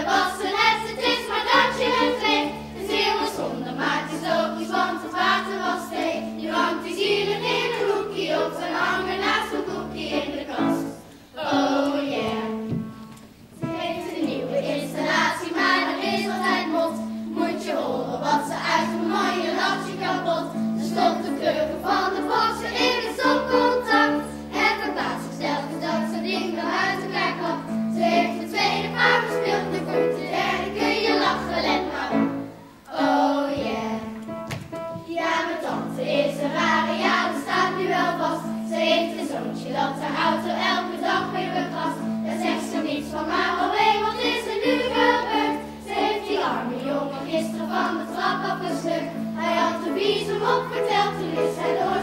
De wassen, het, is maar dat je het weet. Een ziel is zonder maat is ook iets want het water was steek. Je hangt die zielen in een hoekje op en hangen naast een koekje in de kast. Oh yeah. Ze heeft een nieuwe installatie, maar er is altijd mot. Moet je horen wat ze. Ze is een ware, ja, staat nu wel vast. Ze heeft een zoontje dat ze houdt, elke dag weer weer vast. Daar zegt ze niets van, maar alweer, wat is er nu gebeurd? Ze heeft die arme jongen gisteren van de trap afgeslukt. Hij had de visum op verteld, toen is hij door.